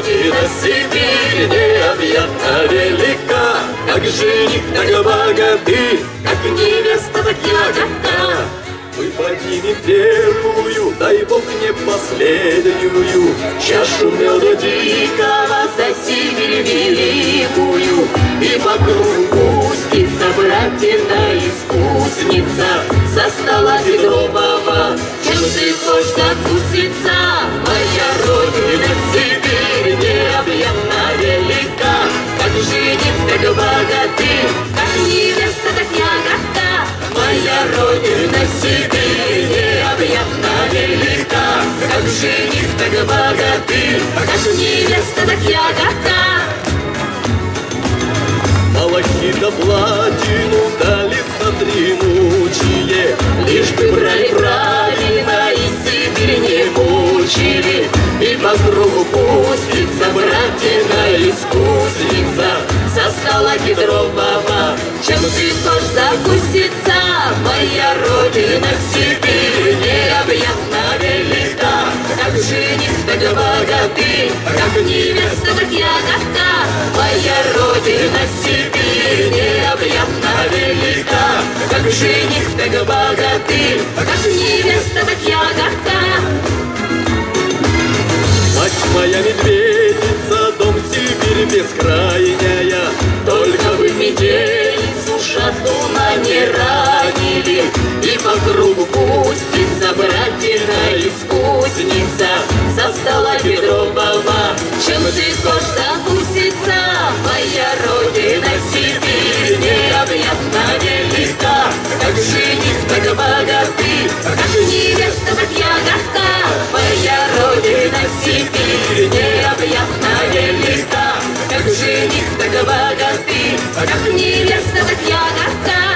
Родина Сибири необъятно велика, Как жених, так богаты, Как невеста, так ягода. Мы поднимем первую, дай Бог не последнюю, Чашу меда дикого за Сибирь великую. И по кругу пустится братина искусница, Со стола жених, так богаты, как невеста, так ягода. Малахита платину дали сотринучие, Лишь бы брали правильно и Сибирь не мучили, И по кругу пустится братина искусница, Со стола Петрового, чем ты хочешь закуситься, жених, так богаты, как невеста, так ягода, Моя родина Сибирь необъятна велика, Как жених, так богаты, как невеста, так ягода. Мать моя медведица, дом Сибирь бескрайняя, Только вы метелицу шатуна не ранили, Петрового, чем ты хочешь закуситься, Моя родина Сибирь необъятна велика, Как жених, так богаты, как невеста, так ягода, Моя родина Сибирь необъятна велика, Как жених, так богаты, как невеста, так ягода.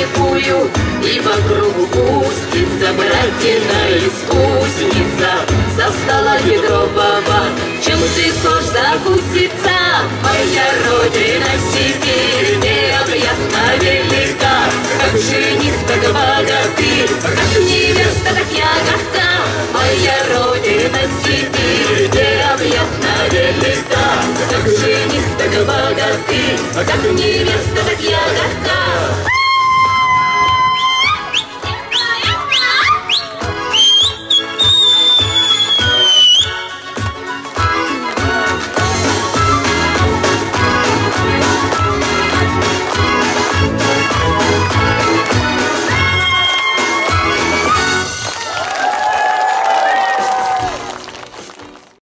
Великую, И по кругу пустится братина искусница, Со стола Петрового, чем ты хочешь закуситься, Моя родина Сибирь необъятна велика, Как жених, так богаты, как невеста, так ягода, Моя родина Сибирь необъятна велика, Как жених, так богаты, как невеста, так ягода.